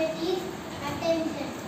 is attention.